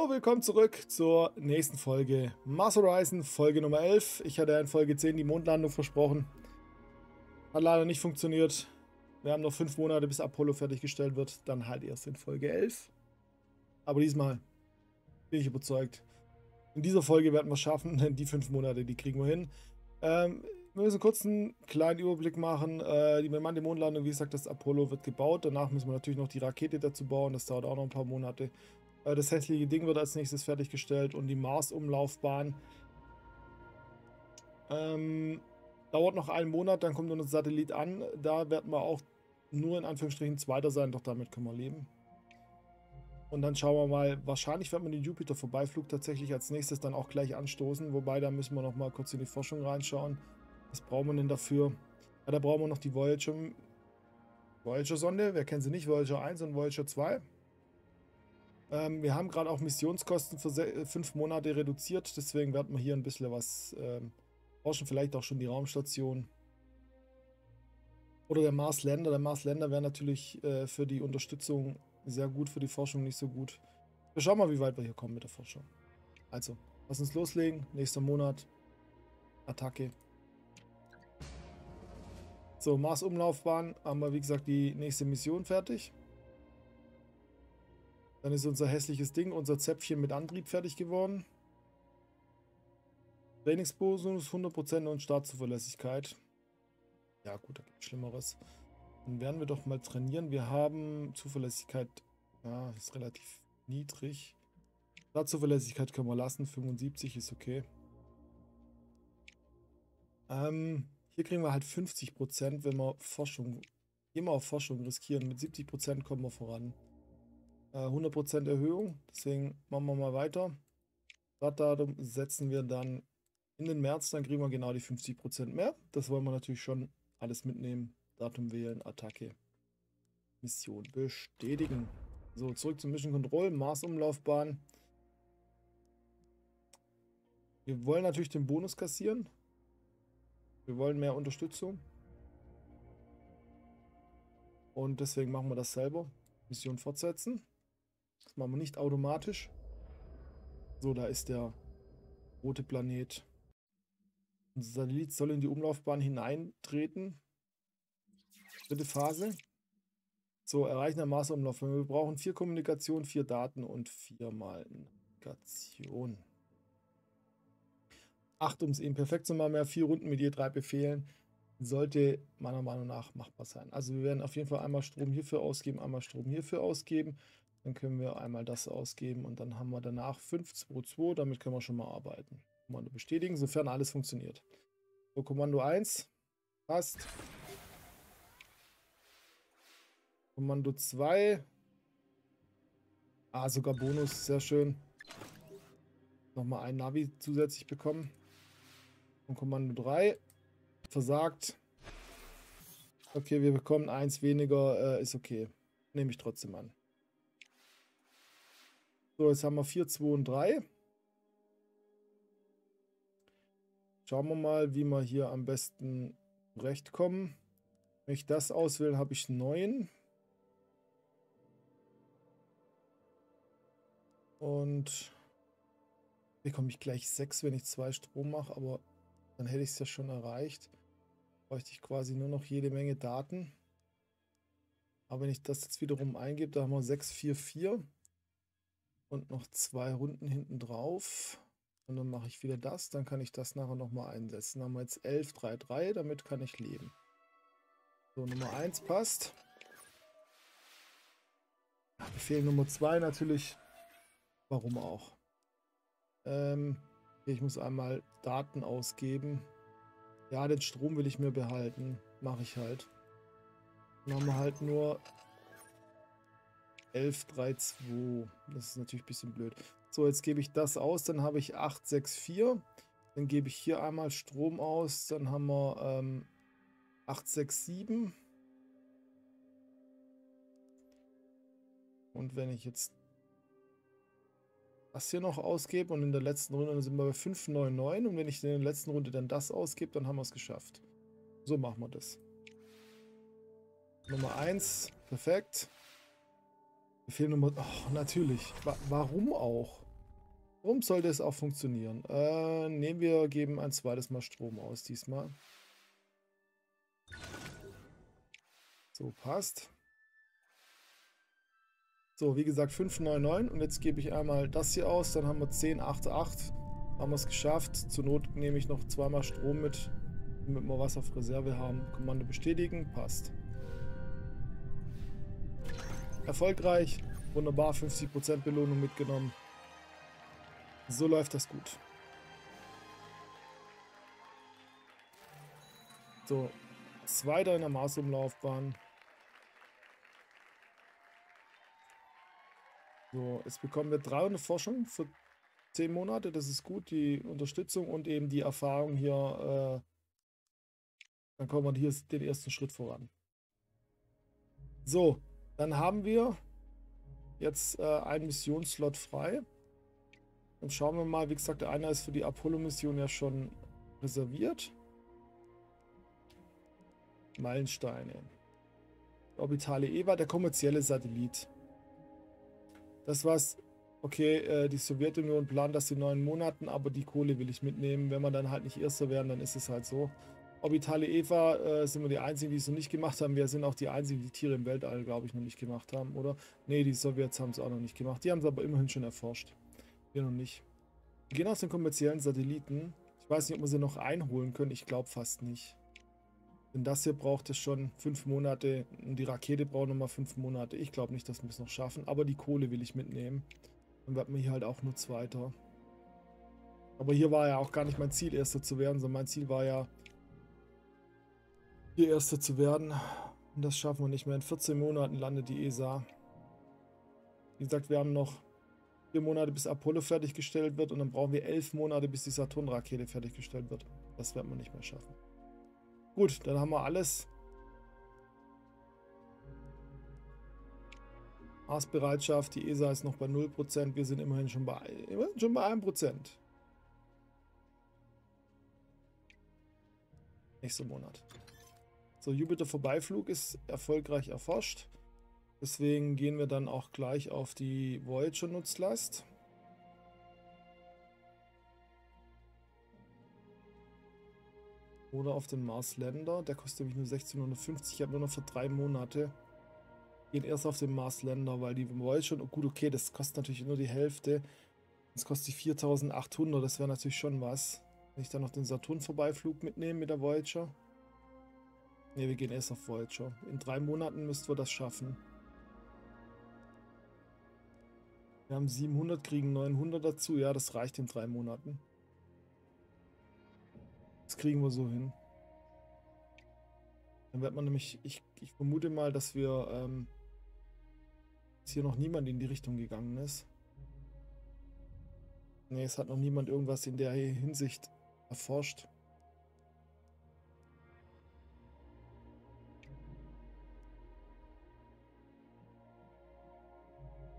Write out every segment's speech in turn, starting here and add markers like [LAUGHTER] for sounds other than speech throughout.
So, willkommen zurück zur nächsten Folge Mars Horizon, Folge Nummer 11. Ich hatte in Folge 10 die Mondlandung versprochen. Hat leider nicht funktioniert. Wir haben noch fünf Monate, bis Apollo fertiggestellt wird. Dann halt erst in Folge 11. Aber diesmal bin ich überzeugt. In dieser Folge werden wir es schaffen, denn [LAUGHS] die fünf Monate, die kriegen wir hin. Ähm, wir müssen kurz einen kleinen Überblick machen. Äh, die bemannte Mondlandung, wie gesagt, das Apollo wird gebaut. Danach müssen wir natürlich noch die Rakete dazu bauen. Das dauert auch noch ein paar Monate. Äh, das hässliche Ding wird als nächstes fertiggestellt und die Mars-Umlaufbahn ähm, dauert noch einen Monat, dann kommt unser Satellit an. Da werden wir auch nur in Anführungsstrichen Zweiter sein, doch damit können wir leben. Und dann schauen wir mal, wahrscheinlich wird man den Jupiter-Vorbeiflug tatsächlich als nächstes dann auch gleich anstoßen. Wobei, da müssen wir noch mal kurz in die Forschung reinschauen. Was brauchen wir denn dafür? Ja, da brauchen wir noch die Voyager, Voyager-Sonde. Wer kennt sie nicht? Voyager 1 und Voyager 2. Ähm, wir haben gerade auch Missionskosten für äh, fünf Monate reduziert, deswegen werden wir hier ein bisschen was ähm, forschen, vielleicht auch schon die Raumstation. Oder der Mars Lander. Der Mars Lander wäre natürlich äh, für die Unterstützung sehr gut, für die Forschung nicht so gut. Wir schauen mal, wie weit wir hier kommen mit der Forschung. Also, lass uns loslegen. Nächster Monat. Attacke. So, Mars-Umlaufbahn haben wir, wie gesagt, die nächste Mission fertig. Dann ist unser hässliches Ding, unser Zäpfchen mit Antrieb fertig geworden. Trainingsbonus 100% und Startzuverlässigkeit. Ja gut, da gibt es Schlimmeres. Dann werden wir doch mal trainieren. Wir haben Zuverlässigkeit, ja, ist relativ niedrig. Startzuverlässigkeit können wir lassen, 75 ist okay. Ähm, hier kriegen wir halt 50%, wenn wir Forschung, immer auf Forschung riskieren. Mit 70% kommen wir voran. 100% äh, Erhöhung. Deswegen machen wir mal weiter. Startdatum setzen wir dann in den März, dann kriegen wir genau die 50% mehr. Das wollen wir natürlich schon alles mitnehmen. Datum wählen, Attacke. Mission bestätigen. So, zurück zum Mission Control, Mars-Umlaufbahn. Wir wollen natürlich den Bonus kassieren. Wir wollen mehr Unterstützung. Und deswegen machen wir das selber. Mission fortsetzen. Machen wir nicht automatisch. So, da ist der rote Planet. Unser Satellit soll in die Umlaufbahn hineintreten. Dritte Phase. So, erreichen der Marsumlauf. Wir brauchen vier Kommunikation, vier Daten und viermal Navigation. Acht, um es eben perfekt zu machen, mehr vier Runden mit je drei Befehlen sollte meiner Meinung nach machbar sein. Also wir werden auf jeden Fall einmal Strom hierfür ausgeben, einmal Strom hierfür ausgeben. Dann können wir einmal das ausgeben und dann haben wir danach 522. Damit können wir schon mal arbeiten. Kommando bestätigen, sofern alles funktioniert. So, Kommando 1 passt. Kommando 2. Ah, sogar Bonus, sehr schön. Nochmal ein Navi zusätzlich bekommen. Und Kommando 3 versagt. Okay, wir bekommen eins weniger, äh, ist okay. Nehme ich trotzdem an. So, jetzt haben wir 4, 2 und 3. Schauen wir mal, wie wir hier am besten zurechtkommen. Wenn ich das auswähle, habe ich 9. Und bekomme ich gleich 6, wenn ich zwei Strom mache, aber dann hätte ich es ja schon erreicht. Bräuchte ich quasi nur noch jede Menge Daten. Aber wenn ich das jetzt wiederum eingebe, da haben wir 6, 4, 4 und noch zwei Runden hinten drauf. Und dann mache ich wieder das, dann kann ich das nachher nochmal einsetzen. Dann haben wir jetzt 11, 3, 3, damit kann ich leben. So, Nummer 1 passt. Befehl Nummer 2 natürlich. Warum auch? Ähm, ich muss einmal Daten ausgeben. Ja, den Strom will ich mir behalten. Mache ich halt. Dann haben wir halt nur 11, 3, 2. Das ist natürlich ein bisschen blöd. So, jetzt gebe ich das aus. Dann habe ich 8, 6, 4. Dann gebe ich hier einmal Strom aus. Dann haben wir ähm, 8, 6, 7. Und wenn ich jetzt das hier noch ausgebe und in der letzten Runde sind wir bei 5, 9, 9. Und wenn ich in der letzten Runde dann das ausgebe, dann haben wir es geschafft. So machen wir das. Nummer 1, perfekt. Nummer... Oh, natürlich. Wa warum auch? Warum sollte es auch funktionieren? Äh, nehmen wir, geben ein zweites Mal Strom aus diesmal. So, passt. So, wie gesagt, 599 und jetzt gebe ich einmal das hier aus, dann haben wir 1088. Haben wir es geschafft. Zur Not nehme ich noch zweimal Strom mit, damit wir was auf Reserve haben. Kommando bestätigen, passt. Erfolgreich, wunderbar, 50% Belohnung mitgenommen. So läuft das gut. So, zweiter in der Marsumlaufbahn. So, jetzt bekommen wir 300 Forschung für 10 Monate. Das ist gut, die Unterstützung und eben die Erfahrung hier. Äh, dann kommen wir hier den ersten Schritt voran. So, dann haben wir jetzt äh, einen Missionsslot frei. Dann schauen wir mal, wie gesagt, der eine ist für die Apollo-Mission ja schon reserviert. Meilensteine. Orbitale Eva, der kommerzielle Satellit. Das war's. Okay, äh, die Sowjetunion plant das in neun Monaten, aber die Kohle will ich mitnehmen. Wenn wir dann halt nicht Erster werden, dann ist es halt so. Orbitale Eva äh, sind wir die Einzigen, die es noch nicht gemacht haben. Wir sind auch die Einzigen, die Tiere im Weltall, glaube ich, noch nicht gemacht haben, oder? Ne, die Sowjets haben es auch noch nicht gemacht. Die haben es aber immerhin schon erforscht. Wir noch nicht. Wir gehen aus den kommerziellen Satelliten. Ich weiß nicht, ob wir sie noch einholen können. Ich glaube fast nicht. Denn das hier braucht es schon fünf Monate. Und die Rakete braucht nochmal fünf Monate. Ich glaube nicht, dass wir es noch schaffen. Aber die Kohle will ich mitnehmen. Dann wird man hier halt auch nur Zweiter. Aber hier war ja auch gar nicht mein Ziel, Erster zu werden, sondern mein Ziel war ja, hier Erster zu werden. Und das schaffen wir nicht mehr. In 14 Monaten landet die ESA. Wie gesagt, wir haben noch vier Monate, bis Apollo fertiggestellt wird. Und dann brauchen wir elf Monate, bis die Saturn-Rakete fertiggestellt wird. Das werden wir nicht mehr schaffen. Gut, dann haben wir alles. Maßbereitschaft, die ESA ist noch bei 0%. Wir sind immerhin schon bei, immerhin schon bei 1%. Nächster Monat. So, Jupiter-Vorbeiflug ist erfolgreich erforscht. Deswegen gehen wir dann auch gleich auf die Voyager-Nutzlast. Oder auf den Mars Lander. Der kostet nämlich nur 1650. Ich habe nur noch für drei Monate. Gehen erst auf den Mars Lander, weil die Voyager, oh gut, okay, das kostet natürlich nur die Hälfte. Das kostet 4800, das wäre natürlich schon was. Wenn ich dann noch den Saturn-Vorbeiflug mitnehme mit der Voyager. Ne, wir gehen erst auf Voyager. In drei Monaten müssten wir das schaffen. Wir haben 700, kriegen 900 dazu. Ja, das reicht in drei Monaten. Das kriegen wir so hin. Dann wird man nämlich, ich, ich vermute mal, dass wir, ähm, dass hier noch niemand in die Richtung gegangen ist. Ne, es hat noch niemand irgendwas in der Hinsicht erforscht.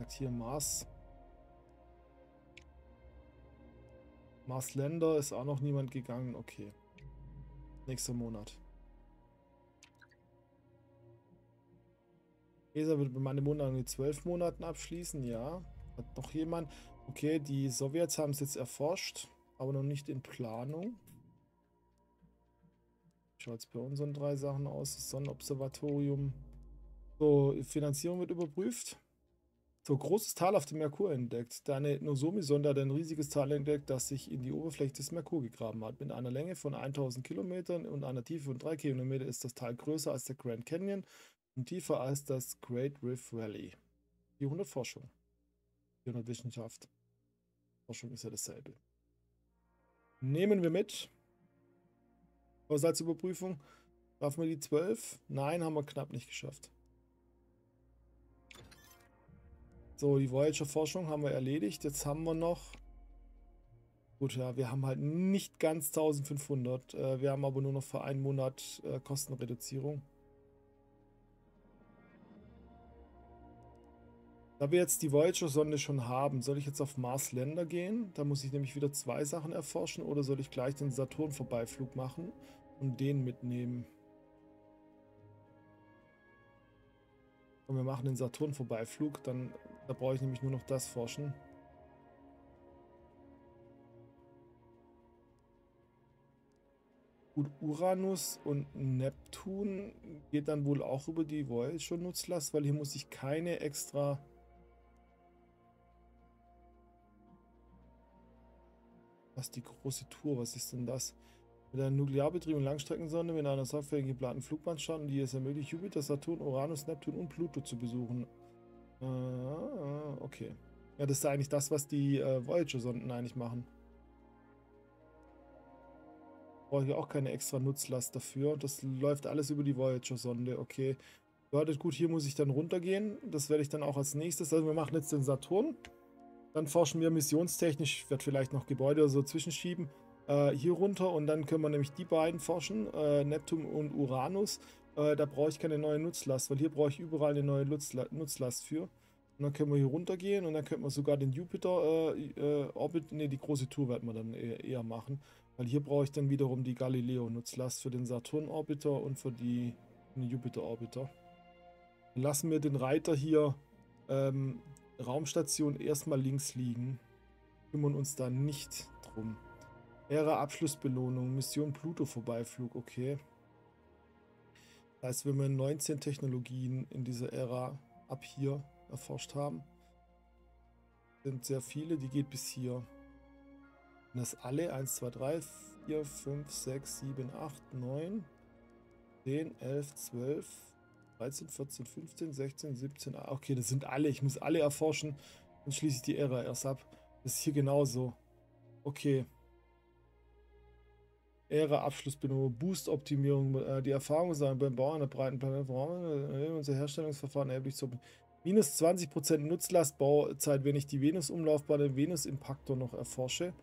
Sagt hier Mars. Mars Länder ist auch noch niemand gegangen. Okay. Nächster Monat. ESA wird bei meinem Monat in zwölf Monaten abschließen. Ja. Hat noch jemand. Okay, die Sowjets haben es jetzt erforscht, aber noch nicht in Planung. Schaut es bei unseren drei Sachen aus. Sonnenobservatorium. So, Finanzierung wird überprüft. So, großes Tal auf dem Merkur entdeckt. Deine Nozomi-Sonde hat ein riesiges Tal entdeckt, das sich in die Oberfläche des Merkur gegraben hat. Mit einer Länge von 1000 Kilometern und einer Tiefe von 3 Kilometern ist das Tal größer als der Grand Canyon und tiefer als das Great Rift Valley. 400 Forschung. 400 Wissenschaft. Forschung ist ja dasselbe. Nehmen wir mit. Haushaltsüberprüfung. Schaffen wir die 12? Nein, haben wir knapp nicht geschafft. So, die Voyager-Forschung haben wir erledigt. Jetzt haben wir noch... Gut, ja, wir haben halt nicht ganz 1500. Äh, wir haben aber nur noch für einen Monat äh, Kostenreduzierung. Da wir jetzt die Voyager-Sonde schon haben, soll ich jetzt auf Mars-Länder gehen? Da muss ich nämlich wieder zwei Sachen erforschen. Oder soll ich gleich den Saturn-Vorbeiflug machen und den mitnehmen? Und wir machen den Saturn-Vorbeiflug, dann da brauche ich nämlich nur noch das forschen. Gut, Uranus und Neptun geht dann wohl auch über die Voyager-Nutzlast, weil hier muss ich keine extra... Was die große Tour, was ist denn das? Mit einer nuklearbetriebenen Langstreckensonde mit einer softwaregeplanten Flugbahn starten, die es ermöglicht, Jupiter, Saturn, Uranus, Neptun und Pluto zu besuchen. Äh, okay. Ja, das ist eigentlich das, was die äh, Voyager-Sonden eigentlich machen. Brauche ich auch keine extra Nutzlast dafür. Das läuft alles über die Voyager-Sonde. Okay. Bedeutet gut, hier muss ich dann runtergehen. Das werde ich dann auch als nächstes. Also wir machen jetzt den Saturn. Dann forschen wir missionstechnisch. Ich werde vielleicht noch Gebäude oder so zwischenschieben. Äh, hier runter und dann können wir nämlich die beiden forschen. Äh, Neptun und Uranus. Äh, da brauche ich keine neue Nutzlast, weil hier brauche ich überall eine neue Nutzla Nutzlast für. Und dann können wir hier runtergehen und dann könnten wir sogar den Jupiter äh, äh, Orbit, ne, die große Tour werden wir dann eher, eher machen. Weil hier brauche ich dann wiederum die Galileo-Nutzlast für den Saturn-Orbiter und für die, Jupiter-Orbiter. Lassen wir den Reiter hier ähm, Raumstation erstmal links liegen. Kümmern uns da nicht drum. Ära Abschlussbelohnung, Mission Pluto Vorbeiflug, okay. Das heißt, wenn wir 19 Technologien in dieser Ära ab hier erforscht haben, sind sehr viele, die geht bis hier. Und das alle 1, 2, 3, 4, 5, 6, 7, 8, 9, 10, 11, 12, 13, 14, 15, 16, 17. Okay, das sind alle. Ich muss alle erforschen. Dann schließe ich die Ära erst ab. Das ist hier genauso. Okay. Ära Abschlussbedingungen, Boost-Optimierung, äh, die Erfahrung sein beim Bau einer breiten Plattform, äh, unser Herstellungsverfahren erheblich zu minus 20% Nutzlastbauzeit, wenn ich die Venus-Umlaufbahn, den Venus-Impaktor noch erforsche.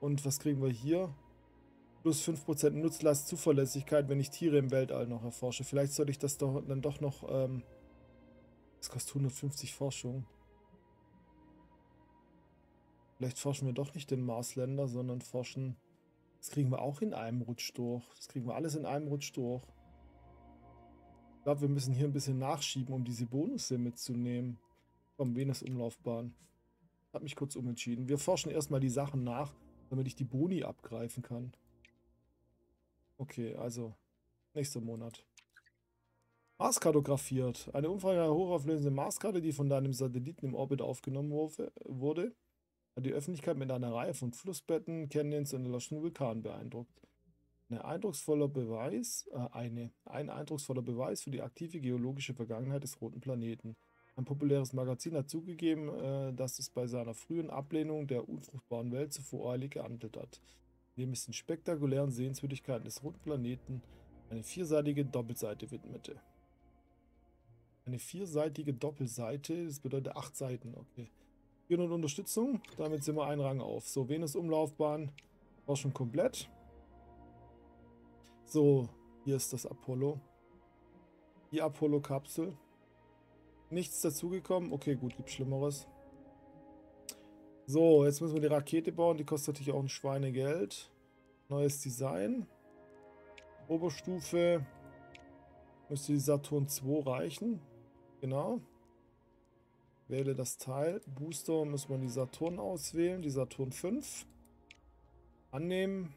Und was kriegen wir hier? Plus 5% Nutzlast Zuverlässigkeit, wenn ich Tiere im Weltall noch erforsche. Vielleicht sollte ich das doch, dann doch noch... Ähm, das kostet 150 Forschung. Vielleicht forschen wir doch nicht den Marsländer, sondern forschen... Das kriegen wir auch in einem Rutsch durch. Das kriegen wir alles in einem Rutsch durch. Ich glaube, wir müssen hier ein bisschen nachschieben, um diese Bonusse mitzunehmen. Vom Venus-Umlaufbahn. Hat mich kurz umentschieden. Wir forschen erstmal die Sachen nach damit ich die Boni abgreifen kann. Okay, also nächster Monat. Mars kartografiert. Eine umfangreiche hochauflösende Marskarte, die von deinem Satelliten im Orbit aufgenommen wurde, die Öffentlichkeit mit einer Reihe von Flussbetten, Canyons und erloschenen Vulkanen beeindruckt. Eine eindrucksvoller Beweis, äh, eine, ein eindrucksvoller Beweis für die aktive geologische Vergangenheit des roten Planeten. Ein populäres Magazin hat zugegeben, äh, dass es bei seiner frühen Ablehnung der unfruchtbaren Welt zu voreilig gehandelt hat, indem es den spektakulären Sehenswürdigkeiten des roten Planeten eine vierseitige Doppelseite widmete. Eine vierseitige Doppelseite, das bedeutet acht Seiten, okay. Hier und Unterstützung, damit sind wir einen Rang auf. So, Venus-Umlaufbahn war schon komplett. So, hier ist das Apollo. Die Apollo-Kapsel. Nichts dazugekommen. Okay, gut, gibt Schlimmeres. So, jetzt müssen wir die Rakete bauen. Die kostet natürlich auch ein Schweinegeld. Neues Design. Oberstufe müsste die Saturn 2 reichen. Genau. Wähle das Teil. Booster müssen wir die Saturn auswählen. Die Saturn 5. Annehmen.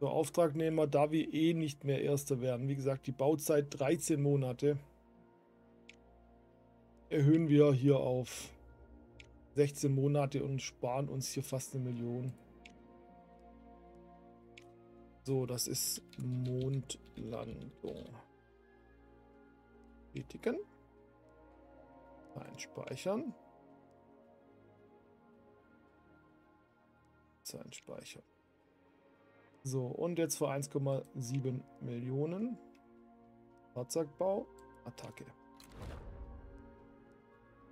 So, Auftragnehmer, da wir eh nicht mehr Erster werden. Wie gesagt, die Bauzeit 13 Monate erhöhen wir hier auf 16 Monate und sparen uns hier fast eine Million. So, das ist Mondlandung. Tätigen. Einspeichern. Sein Speichern. So, und jetzt für 1,7 Millionen. Fahrzeugbau. Attacke.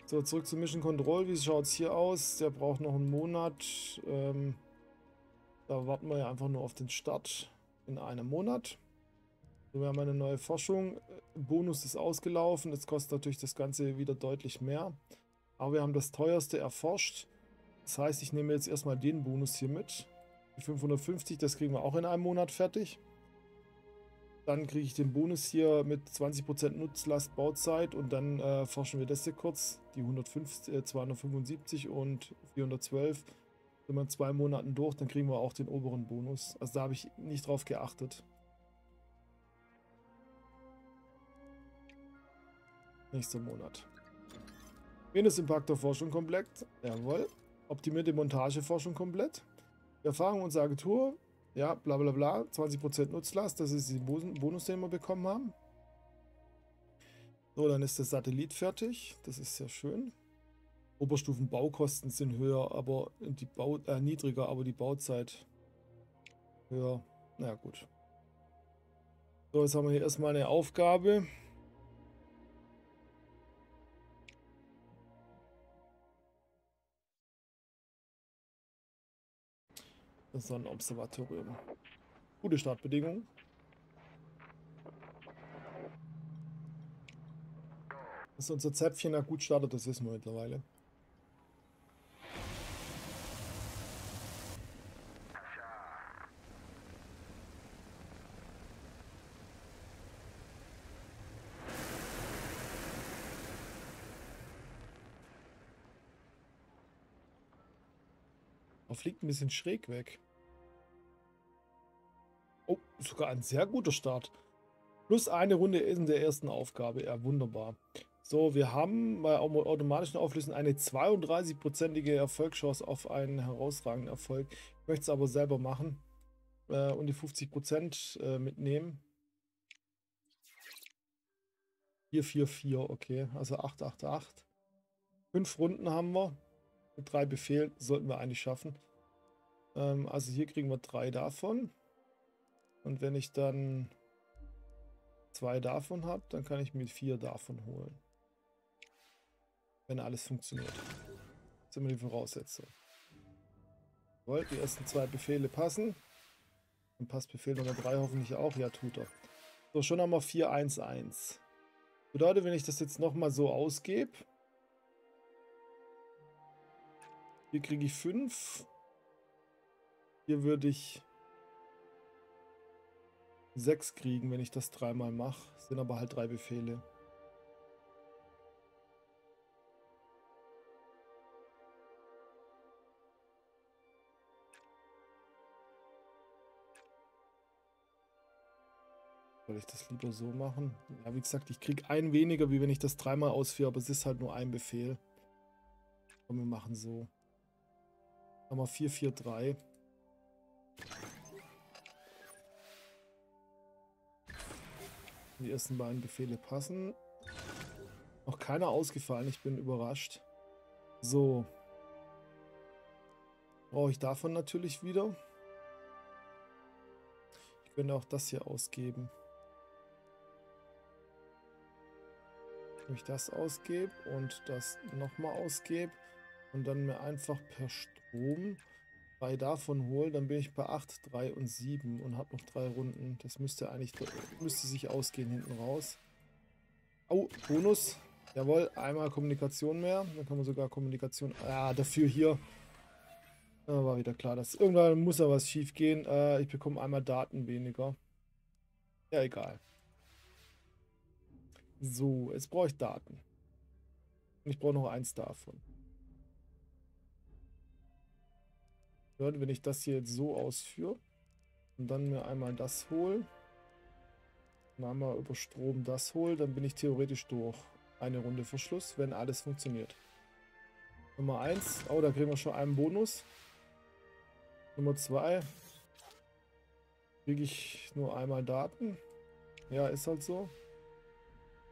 So, zurück zu Mission Control. Wie schaut es hier aus? Der braucht noch einen Monat. Ähm, da warten wir ja einfach nur auf den Start in einem Monat. Wir haben eine neue Forschung. Bonus ist ausgelaufen. Jetzt kostet natürlich das Ganze wieder deutlich mehr. Aber wir haben das teuerste erforscht. Das heißt, ich nehme jetzt erstmal den Bonus hier mit. Die 550, das kriegen wir auch in einem Monat fertig. Dann kriege ich den Bonus hier mit 20% Nutzlast Bauzeit und dann äh, forschen wir das hier kurz. Die 105, äh, 275 und 412 Sind wir in zwei Monaten durch, dann kriegen wir auch den oberen Bonus. Also da habe ich nicht drauf geachtet. Nächster Monat. Venus Impactor Forschung komplett. Jawohl. Optimierte Montageforschung komplett. Erfahrung unserer Agentur. Ja, bla bla bla. 20% Nutzlast. Das ist die Bonus, den wir bekommen haben. So, dann ist der Satellit fertig. Das ist sehr schön. Oberstufen-Baukosten sind höher, aber die Bau äh, niedriger, aber die Bauzeit höher. Na ja, gut. So, jetzt haben wir hier erstmal eine Aufgabe. Das Sonnenobservatorium. Gute Startbedingungen. Dass unser Zäpfchen ja gut startet, das wissen wir mittlerweile. Er fliegt ein bisschen schräg weg. Sogar ein sehr guter Start. Plus eine Runde in der ersten Aufgabe. Ja, wunderbar. So, wir haben bei automatischen Auflösen eine 32-prozentige Erfolgschance auf einen herausragenden Erfolg. Ich möchte es aber selber machen äh, und die 50% äh, mitnehmen. 444, okay, also 888. Fünf Runden haben wir. Mit drei Befehlen sollten wir eigentlich schaffen. Ähm, also hier kriegen wir drei davon. Und wenn ich dann zwei davon habe, dann kann ich mir vier davon holen. Wenn alles funktioniert. Das ist immer die Voraussetzung. Jawohl, die ersten zwei Befehle passen. Dann passt Befehl Nummer 3 hoffentlich auch. Ja, tut er. So, schon haben wir 411. Bedeutet, wenn ich das jetzt nochmal so ausgebe. Hier kriege ich 5. Hier würde ich 6 kriegen, wenn ich das dreimal mache. Sind aber halt drei Befehle. Soll ich das lieber so machen? Ja, wie gesagt, ich kriege ein weniger, wie wenn ich das dreimal ausführe, aber es ist halt nur ein Befehl. Komm, wir machen so. Haben wir 4, Die ersten beiden Befehle passen. Noch keiner ausgefallen, ich bin überrascht. So. Brauche ich davon natürlich wieder. Ich könnte auch das hier ausgeben. Wenn ich das ausgebe und das nochmal ausgebe und dann mir einfach per Strom drei davon hole, dann bin ich bei 8, 3 und 7 und habe noch drei Runden. Das müsste eigentlich müsste sich ausgehen hinten raus. Oh, Bonus. Jawohl, einmal Kommunikation mehr. Dann kann man sogar Kommunikation... Ja, dafür hier. Ja, war wieder klar, dass irgendwann muss da was schief gehen. Äh, ich bekomme einmal Daten weniger. Ja, egal. So, jetzt brauche ich Daten. Ich brauche noch eins davon. Hört, wenn ich das hier jetzt so ausführe und dann mir einmal das hole und einmal über Strom das hole, dann bin ich theoretisch durch. Eine Runde Verschluss, wenn alles funktioniert. Nummer 1, oh, da kriegen wir schon einen Bonus. Nummer 2, kriege ich nur einmal Daten. Ja, ist halt so.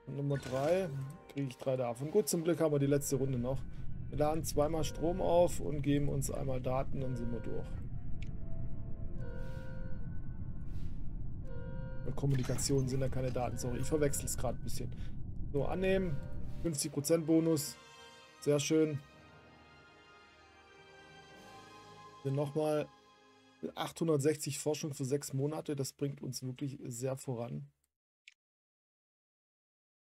Und Nummer 3, kriege ich drei davon. Gut, zum Glück haben wir die letzte Runde noch. Wir laden zweimal Strom auf und geben uns einmal Daten, dann sind wir durch. Kommunikation sind da keine Daten, sorry, ich verwechsel es gerade ein bisschen. So, annehmen, 50% Bonus, sehr schön. Dann nochmal 860 Forschung für sechs Monate, das bringt uns wirklich sehr voran.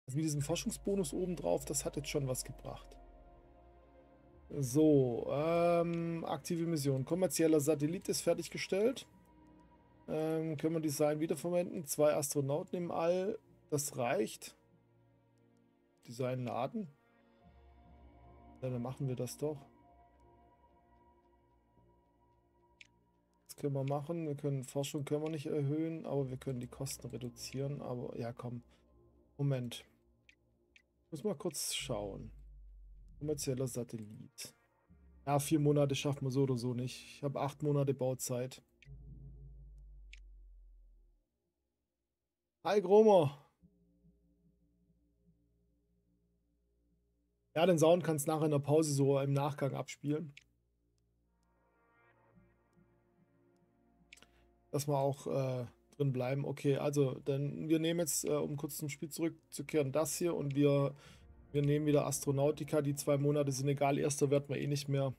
Also mit diesem Forschungsbonus obendrauf, das hat jetzt schon was gebracht. So, ähm, aktive Mission. Kommerzieller Satellit ist fertiggestellt. Ähm, können wir Design wiederverwenden. Zwei Astronauten im All. Das reicht. Design laden. Ja, dann machen wir das doch. können wir machen. Wir können Forschung können wir nicht erhöhen, aber wir können die Kosten reduzieren. Aber ja, komm. Moment. Muss mal kurz schauen. Kommerzieller Satellit. Ja, vier Monate schaffen wir so oder so nicht. Ich habe acht Monate Bauzeit. Hi, Gromer. Ja, den Sound kannst du nachher in der Pause so im Nachgang abspielen. Dass wir auch äh, drin bleiben. Okay, also dann wir nehmen jetzt, äh, um kurz zum Spiel zurückzukehren, das hier und wir wir nehmen wieder Astronautica. Die zwei Monate sind egal. Erster werden wir eh nicht mehr.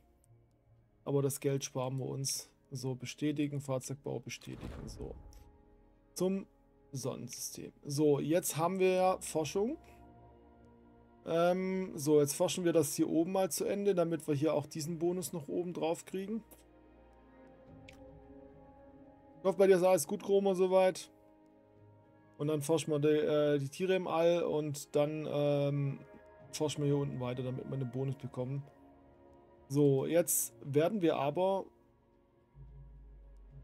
Aber das Geld sparen wir uns. So, bestätigen. Fahrzeugbau bestätigen. So. Zum Sonnensystem. So, jetzt haben wir ja Forschung. Ähm, so, jetzt forschen wir das hier oben mal zu Ende, damit wir hier auch diesen Bonus noch oben drauf kriegen. Ich hoffe, bei dir ist alles gut, Chroma, soweit. Und dann forschen wir die, äh, die Tiere im All und dann ähm, forschen wir hier unten weiter, damit wir einen Bonus bekommen. So, jetzt werden wir aber...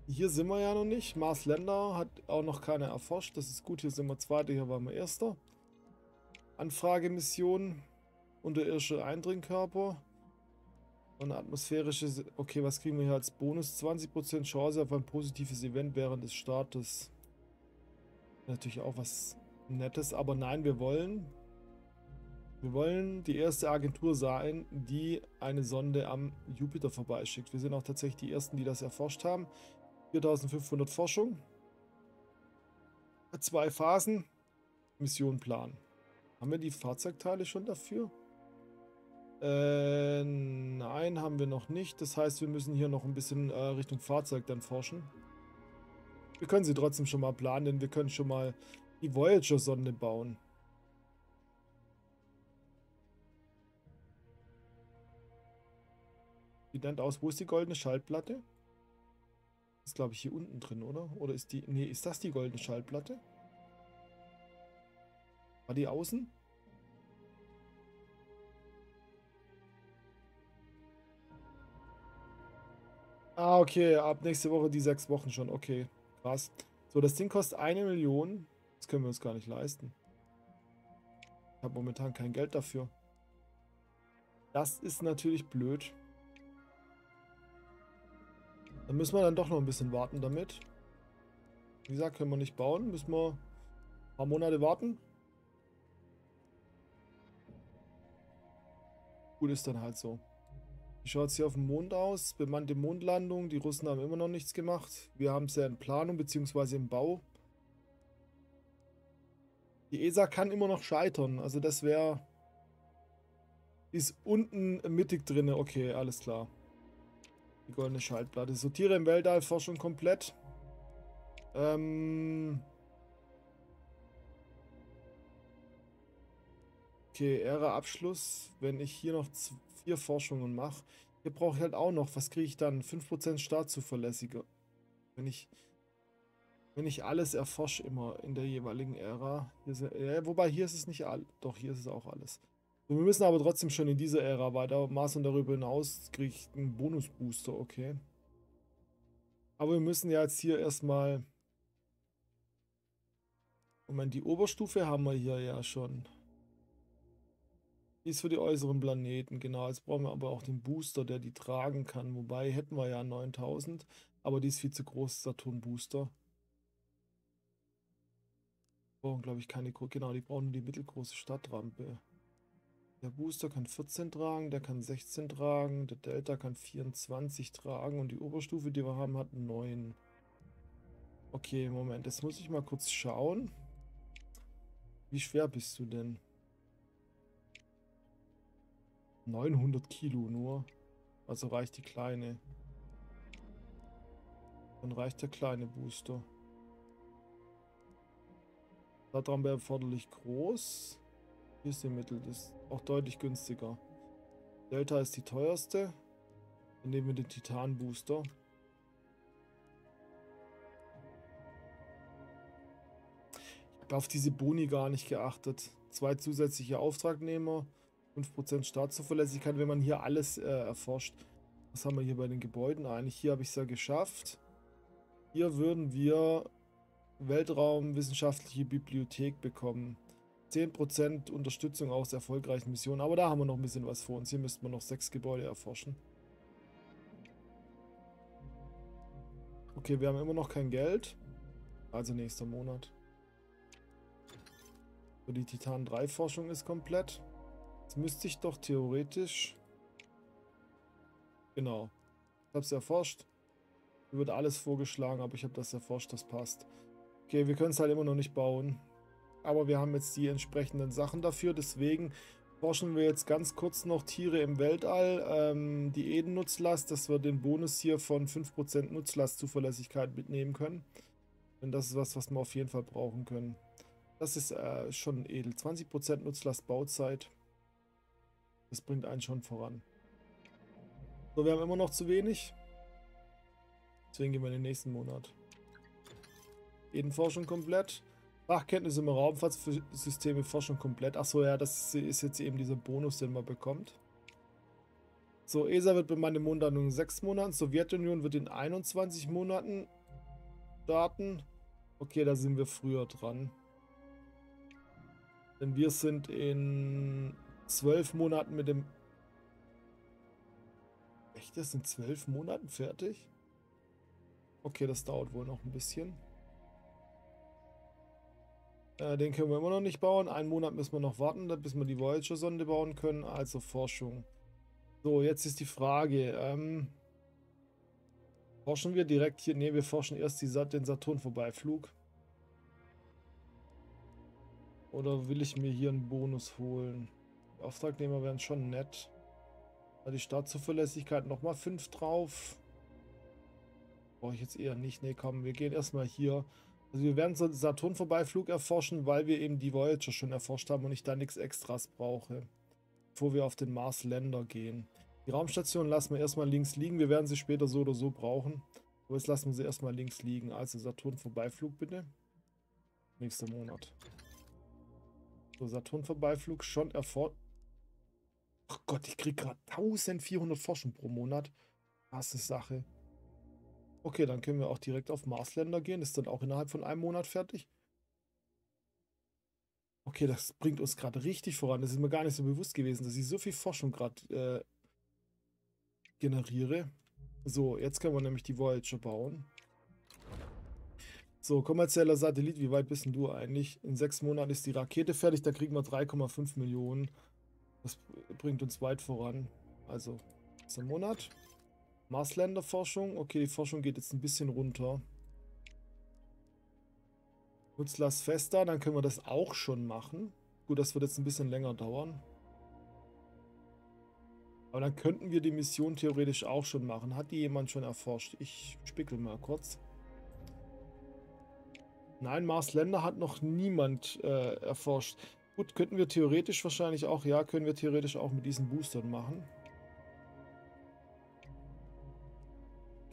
Hier sind wir ja noch nicht. Mars Länder hat auch noch keine erforscht. Das ist gut. Hier sind wir Zweiter, hier waren wir Erster. Anfragemission. Unterirdische Eindringkörper. Und atmosphärische... Okay, was kriegen wir hier als Bonus? 20% Chance auf ein positives Event während des Startes. Natürlich auch was Nettes. Aber nein, wir wollen wir wollen die erste Agentur sein, die eine Sonde am Jupiter vorbeischickt. Wir sind auch tatsächlich die ersten, die das erforscht haben. 4500 Forschung. Zwei Phasen. Missionplan. Haben wir die Fahrzeugteile schon dafür? Äh, nein, haben wir noch nicht. Das heißt, wir müssen hier noch ein bisschen äh, Richtung Fahrzeug dann forschen. Wir können sie trotzdem schon mal planen, denn wir können schon mal die Voyager-Sonde bauen. Sieht dann aus, wo ist die goldene Schaltplatte? Ist glaube ich hier unten drin, oder? Oder ist die, nee, ist das die goldene Schaltplatte? War die außen? Ah, okay, ab nächste Woche die sechs Wochen schon, okay, krass. So, das Ding kostet eine Million. Das können wir uns gar nicht leisten. Ich habe momentan kein Geld dafür. Das ist natürlich blöd. Dann müssen wir dann doch noch ein bisschen warten damit. Wie gesagt, können wir nicht bauen. Müssen wir ein paar Monate warten. Gut ist dann halt so. Wie schaut es hier auf dem Mond aus? Bemannte Mondlandung. Die Russen haben immer noch nichts gemacht. Wir haben es ja in Planung bzw. im Bau. Die ESA kann immer noch scheitern. Also das wäre... Ist unten mittig drin. Okay, alles klar. Die goldene Schaltplatte. Sortiere im Weltall, Forschung komplett. Ähm. Okay, Ära Abschluss. Wenn ich hier noch vier Forschungen mache. Hier brauche ich halt auch noch. Was kriege ich dann? 5% Startzuverlässiger. Wenn ich. Wenn ich alles erforsche immer in der jeweiligen Ära. Hier sind, ja, wobei hier ist es nicht all. Doch, hier ist es auch alles. So, wir müssen aber trotzdem schon in dieser Ära weiter. Maß und darüber hinaus kriege ich einen Bonus-Booster, okay. Aber wir müssen ja jetzt hier erstmal... Moment, die Oberstufe haben wir hier ja schon. Die ist für die äußeren Planeten, genau. Jetzt brauchen wir aber auch den Booster, der die tragen kann. Wobei hätten wir ja 9000, aber die ist viel zu groß, Saturn-Booster. Brauchen, glaube ich, keine... Genau, die brauchen nur die mittelgroße Stadtrampe. Der Booster kann 14 tragen, der kann 16 tragen, der Delta kann 24 tragen und die Oberstufe, die wir haben, hat 9. Okay, Moment, jetzt muss ich mal kurz schauen. Wie schwer bist du denn? 900 Kilo nur. Also reicht die kleine. Dann reicht der kleine Booster. Da dran wäre erforderlich groß. Hier ist die Mittel, das ist auch deutlich günstiger. Delta ist die teuerste. Dann nehmen wir den Titan Booster. Ich habe auf diese Boni gar nicht geachtet. Zwei zusätzliche Auftragnehmer, 5% Startzuverlässigkeit, wenn man hier alles äh, erforscht. Was haben wir hier bei den Gebäuden eigentlich? Hier habe ich es ja geschafft. Hier würden wir Weltraumwissenschaftliche Bibliothek bekommen. 10% Unterstützung aus erfolgreichen Missionen. Aber da haben wir noch ein bisschen was vor uns. Hier müssten wir noch sechs Gebäude erforschen. Okay, wir haben immer noch kein Geld. Also nächster Monat. So, die Titan 3 Forschung ist komplett. Jetzt müsste ich doch theoretisch... Genau. Ich habe es erforscht. Mir wird alles vorgeschlagen, aber ich habe das erforscht, das passt. Okay, wir können es halt immer noch nicht bauen. Aber wir haben jetzt die entsprechenden Sachen dafür. Deswegen forschen wir jetzt ganz kurz noch Tiere im Weltall. Ähm, die Eden-Nutzlast, dass wir den Bonus hier von 5% Nutzlast-Zuverlässigkeit mitnehmen können. Denn das ist was, was wir auf jeden Fall brauchen können. Das ist äh, schon edel. 20% Nutzlast Bauzeit. Das bringt einen schon voran. So, wir haben immer noch zu wenig. Deswegen gehen wir in den nächsten Monat. Edenforschung komplett. Fachkenntnisse im Raumfahrtsysteme Forschung komplett. Achso, ja, das ist jetzt eben dieser Bonus, den man bekommt. So, ESA wird bemannte Mondlandung in 6 Monaten. Sowjetunion wird in 21 Monaten starten. Okay, da sind wir früher dran. Denn wir sind in 12 Monaten mit dem... Echt, das sind 12 Monaten fertig? Okay, das dauert wohl noch ein bisschen. Äh, den können wir immer noch nicht bauen. Einen Monat müssen wir noch warten, bis wir die Voyager-Sonde bauen können. Also Forschung. So, jetzt ist die Frage. Ähm, forschen wir direkt hier? Ne, wir forschen erst die, den Saturn-Vorbeiflug. Oder will ich mir hier einen Bonus holen? Auftragnehmer wären schon nett. Die Startzuverlässigkeit nochmal 5 drauf. Brauche ich jetzt eher nicht. Ne, komm, wir gehen erstmal hier also wir werden so Saturn-Vorbeiflug erforschen, weil wir eben die Voyager schon erforscht haben und ich da nichts Extras brauche. Bevor wir auf den Mars-Länder gehen. Die Raumstation lassen wir erstmal links liegen. Wir werden sie später so oder so brauchen. Aber jetzt lassen wir sie erstmal links liegen. Also Saturn-Vorbeiflug bitte. Nächster Monat. So, Saturn-Vorbeiflug schon erforscht. Ach Gott, ich kriege gerade 1400 Forschung pro Monat. Krasse Sache. Okay, dann können wir auch direkt auf Marsländer gehen. Ist dann auch innerhalb von einem Monat fertig. Okay, das bringt uns gerade richtig voran. Das ist mir gar nicht so bewusst gewesen, dass ich so viel Forschung gerade äh, generiere. So, jetzt können wir nämlich die Voyager bauen. So, kommerzieller Satellit, wie weit bist denn du eigentlich? In sechs Monaten ist die Rakete fertig, da kriegen wir 3,5 Millionen. Das bringt uns weit voran. Also, ist ein Monat. Marsländerforschung. Okay, die Forschung geht jetzt ein bisschen runter. Nutzlast fester, dann können wir das auch schon machen. Gut, das wird jetzt ein bisschen länger dauern. Aber dann könnten wir die Mission theoretisch auch schon machen. Hat die jemand schon erforscht? Ich spickel mal kurz. Nein, Marsländer hat noch niemand äh, erforscht. Gut, könnten wir theoretisch wahrscheinlich auch, ja, können wir theoretisch auch mit diesen Boostern machen.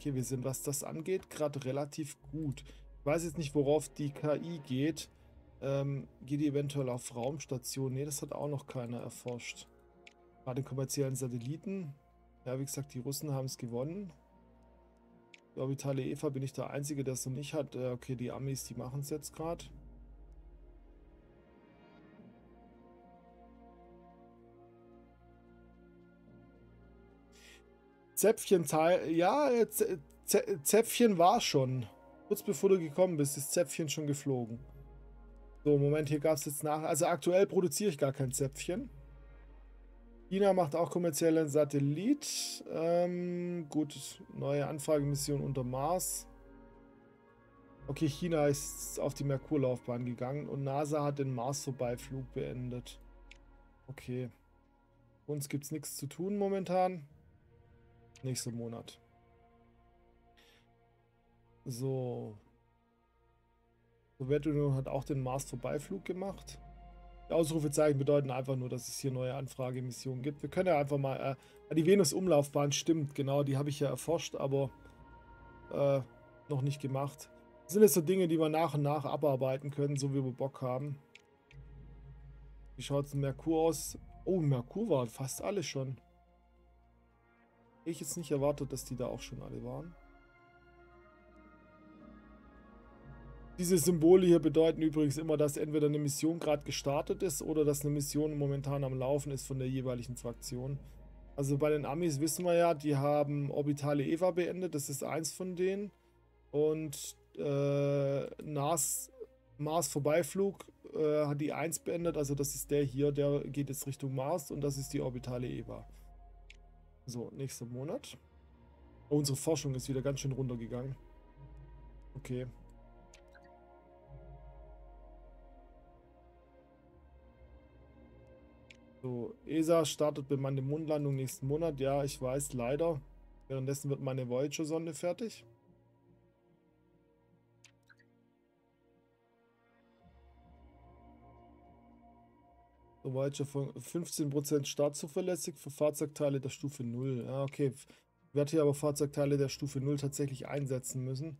Okay, wir sind, was das angeht, gerade relativ gut. Ich weiß jetzt nicht, worauf die KI geht. Ähm, geht die eventuell auf Raumstation? Ne, das hat auch noch keiner erforscht. Gerade den kommerziellen Satelliten. Ja, wie gesagt, die Russen haben es gewonnen. Die Orbitale Eva bin ich der Einzige, der es noch nicht hat. Äh, okay, die Amis, die machen es jetzt gerade. Zäpfchen Teil. Ja, Zäpfchen war schon. Kurz bevor du gekommen bist, ist Zäpfchen schon geflogen. So, Moment, hier gab es jetzt nach. Also aktuell produziere ich gar kein Zäpfchen. China macht auch kommerziellen Satellit. Ähm, gut, neue Anfragemission unter Mars. Okay, China ist auf die Merkurlaufbahn gegangen und NASA hat den Mars-Vorbeiflug beendet. Okay. Uns gibt es nichts zu tun momentan. Nächster Monat. So. Sowjetunion hat auch den Mars-Vorbeiflug gemacht. Die Ausrufezeichen bedeuten einfach nur, dass es hier neue Anfragemissionen gibt. Wir können ja einfach mal... Äh, die Venus-Umlaufbahn stimmt, genau, die habe ich ja erforscht, aber äh, noch nicht gemacht. Das sind jetzt so Dinge, die wir nach und nach abarbeiten können, so wie wir Bock haben. Wie schaut es Merkur aus? Oh, Merkur war fast alle schon. Ich jetzt nicht erwartet, dass die da auch schon alle waren. Diese Symbole hier bedeuten übrigens immer, dass entweder eine Mission gerade gestartet ist oder dass eine Mission momentan am Laufen ist von der jeweiligen Fraktion. Also bei den Amis wissen wir ja, die haben Orbitale Eva beendet, das ist eins von denen. Und äh, Mars, Mars Vorbeiflug äh, hat die 1 beendet, also das ist der hier, der geht jetzt Richtung Mars und das ist die Orbitale Eva. So, nächster Monat. Oh, unsere Forschung ist wieder ganz schön runtergegangen. Okay. So, ESA startet bemannte Mondlandung nächsten Monat. Ja, ich weiß, leider. Währenddessen wird meine Voyager-Sonde fertig. Voyager von 15% startzuverlässig für Fahrzeugteile der Stufe 0. Ja, okay. Ich werde hier aber Fahrzeugteile der Stufe 0 tatsächlich einsetzen müssen.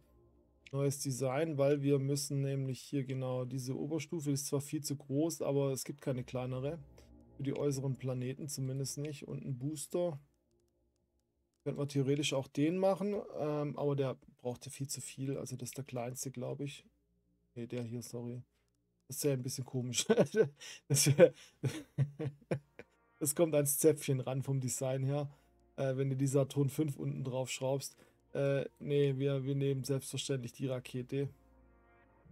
Neues Design, weil wir müssen nämlich hier genau diese Oberstufe ist zwar viel zu groß, aber es gibt keine kleinere. Für die äußeren Planeten zumindest nicht. Und ein Booster. Könnte man theoretisch auch den machen, ähm, aber der braucht ja viel zu viel. Also das ist der kleinste, glaube ich. Okay, der hier, sorry. Das ja ein bisschen komisch. [LAUGHS] das, [LAUGHS] das, kommt ans Zäpfchen ran vom Design her, äh, wenn du die Saturn 5 unten drauf schraubst. Äh, nee, wir, wir nehmen selbstverständlich die Rakete.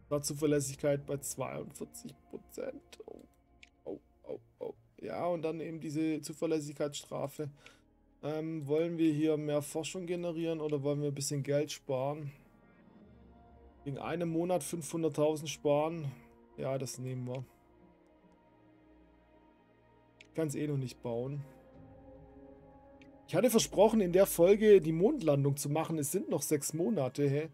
War Zuverlässigkeit bei 42%. Oh, oh, oh, oh. Ja, und dann eben diese Zuverlässigkeitsstrafe. Ähm, wollen wir hier mehr Forschung generieren oder wollen wir ein bisschen Geld sparen? Wegen einem Monat 500.000 sparen. Ja, das nehmen wir. Kann es eh noch nicht bauen. Ich hatte versprochen, in der Folge die Mondlandung zu machen. Es sind noch sechs Monate. Hä?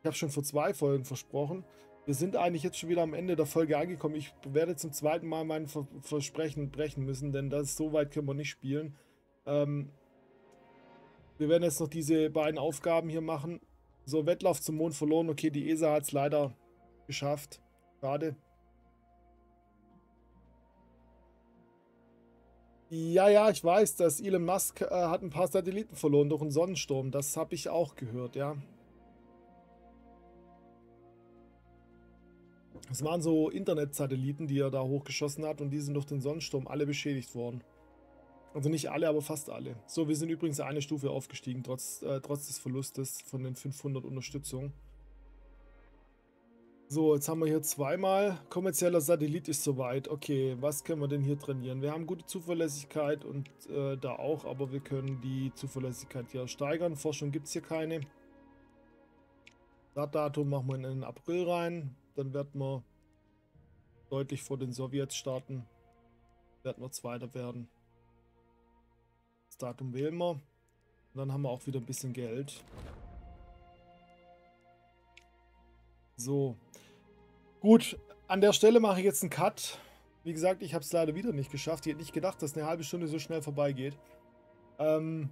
Ich habe schon vor zwei Folgen versprochen. Wir sind eigentlich jetzt schon wieder am Ende der Folge angekommen. Ich werde zum zweiten Mal mein Ver Versprechen brechen müssen, denn das so weit können wir nicht spielen. Ähm, wir werden jetzt noch diese beiden Aufgaben hier machen. So, Wettlauf zum Mond verloren. Okay, die ESA hat es leider geschafft. Schade. Ja, ja, ich weiß, dass Elon Musk äh, hat ein paar Satelliten verloren durch einen Sonnensturm. Das habe ich auch gehört, ja. Es waren so Internetsatelliten, die er da hochgeschossen hat und die sind durch den Sonnensturm alle beschädigt worden. Also nicht alle, aber fast alle. So, wir sind übrigens eine Stufe aufgestiegen, trotz, äh, trotz des Verlustes von den 500 Unterstützungen. So, jetzt haben wir hier zweimal. Kommerzieller Satellit ist soweit. Okay, was können wir denn hier trainieren? Wir haben gute Zuverlässigkeit und äh, da auch, aber wir können die Zuverlässigkeit hier steigern. Forschung gibt es hier keine. Startdatum machen wir in den April rein dann werden wir deutlich vor den Sowjets starten. Werden wir Zweiter werden. Das Datum wählen wir. Und dann haben wir auch wieder ein bisschen Geld. So. Gut, an der Stelle mache ich jetzt einen Cut. Wie gesagt, ich habe es leider wieder nicht geschafft. Ich hätte nicht gedacht, dass eine halbe Stunde so schnell vorbeigeht. Ähm,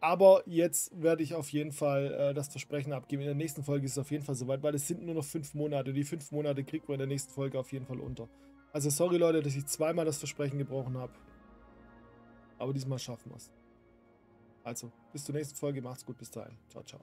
aber jetzt werde ich auf jeden Fall äh, das Versprechen abgeben. In der nächsten Folge ist es auf jeden Fall soweit, weil es sind nur noch fünf Monate. Die fünf Monate kriegt man in der nächsten Folge auf jeden Fall unter. Also sorry Leute, dass ich zweimal das Versprechen gebrochen habe. Aber diesmal schaffen wir es. Also, bis zur nächsten Folge. Macht's gut. Bis dahin. Ciao, ciao.